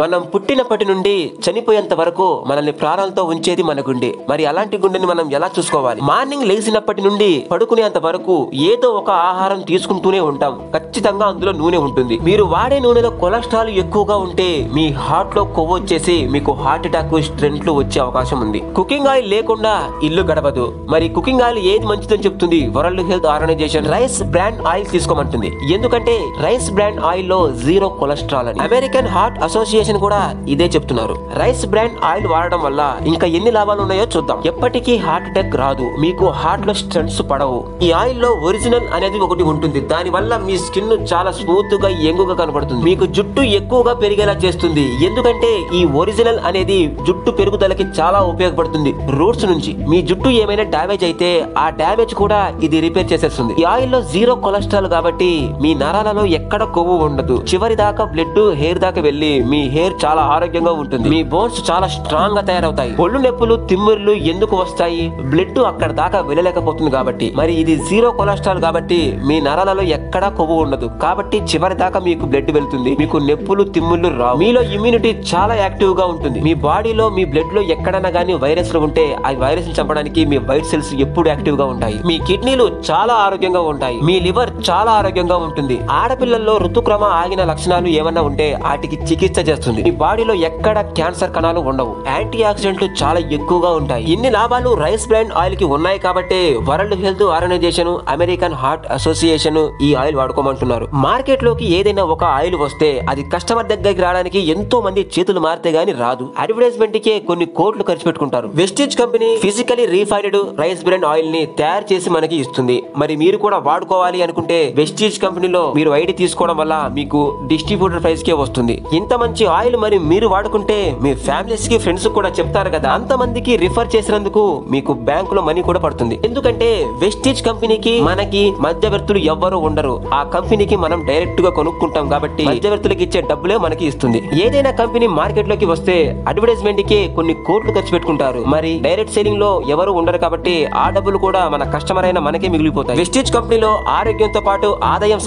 మనం పుట్టినప్పటి నుండి చనిపోయేంత వరకు మనల్ని ప్రాణాలతో ఉంచేది మన గుండె. మరి అలాంటి గుండెని మనం ఎలా చూసుకోవాలి? మార్నింగ్ లేచినప్పటి నుండి పడుకునేంత వరకు ఏదో ఒక ఆహారం తీసుకుంటూనే ఉంటాం. ఖచ్చితంగా అందులో నూనె ఉంటుంది. మీరు వాడే నూనెలో కొలెస్ట్రాల్ ఎక్కువగా ఉంటే మీ హార్ట్లో కొవ్వు వచ్చేసి మీకు హార్ట్ అటాక్ స్ట్రెంట్లు వచ్చే అవకాశం ఉంది. కుకింగ్ ఆయిల్ లేకుండా ఇల్లు గడవదు మరి కుకింగ్ ఆయిల్ ఏది మంచిదని చెప్తుంది? World health organization rice brand oil తీసుకోమంటుంది. ఎందుకంటే రైస్ బ్రాండ్ ఆయిల్లో జీరో కొలెస్ట్రాల్ అని. అమెరికన్ హార్ట్ అసోసియేషన్ కూడా ఇదే చెప్తున్నారు. రైస్ బ్రాండ్ ఆయిల్ వాడడం వల్ల ఇంకా ఎన్ని లాభాలు ఉన్నాయో చూద్దాం. ఎప్పటికీ హార్ట్ అటాక్ రాదు. మీకు హార్ట్లో స్ట్రెంట్స్ పడవు. ఈ ఆయిల్లో ఒరిజినల్ అనేది ఒకటి ఉంటుంది. దాని వల్ల మీ స్కిన్ చాలా స్మూత్గా ఎంగుగా కనబడుతుంది మీకు జుట్టు ఎక్కువగా పెరిగేలా చేస్తుంది. ఎందుకంటే ఈ ఒరిజినల్ అనేది జుట్టు పెరుగుదలకి చాలా ఉపయోగపడుతుంది. రూట్స్ నుంచి. మీ జుట్టు ఏమైనా డ్యామేజ్ అయితే ఆ డ్యామేజ్ కూడా ఇది రిపేర్ చేసేస్తుంది. ఈ ఆయిల్లో జీరో కొలెస్ట్రాల్ కాబట్టి మీ నరాలలో ఎక్కడ కొవ్వు ఉండదు. చివరి దాకా బ్లడ్ హెయిర్ దాకా వెళ్ళి మీ హెయిర్ చాలా ఆరోగ్యంగా ఉంటుంది. మీ బోన్స్ చాలా స్ట్రాంగ్గా తయారవుతాయి. ఒళ్ళు నొప్పులు తిమ్మిర్లు ఎందుకు వస్తాయి? బ్లడ్ అక్కడ దాకా వెళ్ళలేకపోతుంది కాబట్టి. మరి ఇది జీరో కొలెస్ట్రాల్ కాబట్టి మీ నరాలలో ఎక్కడా కొవ్వు ఉండదు. కాబట్టి చివరి దాకా మీకు బ్లడ్ వెళ్తుంది. మీకు నొప్పులు తిమ్ముళ్ళు రావు. మీలో ఇమ్యూనిటీ చాలా యాక్టివ్గా ఉంటుంది. మీ బాడీలో మీ బ్లడ్లో ఎక్కడైనా గానీ వైరస్లు ఉంటే ఆ వైరస్ చంపడానికి మీ వైట్ సెల్స్ ఎప్పుడు యాక్టివ్గా ఉంటాయి. మీ కిడ్నీలు చాలా ఆరోగ్యంగా ఉంటాయి. మీ లివర్ చాలా ఆరోగ్యంగా ఉంటుంది. ఆడపిల్లల్లో ఋతుక్రమ ఆగిన లక్షణాలు ఏమన్నా ఉంటే వాటికి చికిత్స చేస్తుంది మీ బాడీలో ఎక్కడ క్యాన్సర్ కణాలు ఉండవు. యాంటీ ఆక్సిడెంట్లు చాలా ఎక్కువగా ఉంటాయి. ఇన్ని లాభాలు రైస్ బ్రాండ్ ఆయిల్కి ఉన్నాయి కాబట్టి world health organization American heart association ఈ ఆయిల్ వాడుకోమంటున్నారు. మార్కెట్లోకి ఏదైనా ఒక ఆయిల్ వస్తే అది కస్టమర్ దగ్గరికి రావడానికి ఎంతో మంది చేతులు మారితే గానీ రాదు. అడ్వర్టైజ్మెంట్ కే కొన్ని కోట్లు ఖర్చు పెట్టుకుంటారు. Vestige company physically refined rice brand ఆయిల్ని తయారు చేసి మనకి ఇస్తుంది. మరి మీరు కూడా వాడుకోవాలి అనుకుంటే వెస్టిజ్ కంపెనీలో మీరు ఐడి తీసుకోవడం వల్ల మీకు డిస్ట్రిబ్యూటర్ ప్రైస్ కే వస్తుంది. ఇంత మంచి ఆయిల్ మరి మీరు వాడుకుంటే మీ ఫ్యామిలీస్కి ఫ్రెండ్స్ కూడా చెప్తారు కదా. అంత మందికి రిఫర్ చేసినందుకు మీకు బ్యాంకులో మనీ కూడా పడుతుంది. ఎందుకంటే వెస్టేజ్ కంపెనీకి మనకి మధ్యవర్తులు ఎవ్వరు ఉండరు. ఆ కంపెనీకి మనం డైరెక్ట్గా కొనుక్కుంటాం కాబట్టి మధ్యవర్తులకు ఇచ్చే డబ్బులే మనకి ఇస్తుంది. ఏదైనా కంపెనీ మార్కెట్లోకి వస్తే అడ్వర్టైజ్మెంట్కి కొన్ని కోట్లు ఖర్చు పెట్టుకుంటారు. మరి డైరెక్ట్ సెల్లింగ్లో ఎవరు ఉండరు కాబట్టి ఆ డబ్బులు కూడా మన కస్టమర్ అయిన మనకే మిగిలిపోతాయి. వెస్టిజ్ కంపెనీలో ఆరోగ్యంతో పాటు ఆదాయం